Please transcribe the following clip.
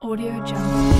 Audio Jungle.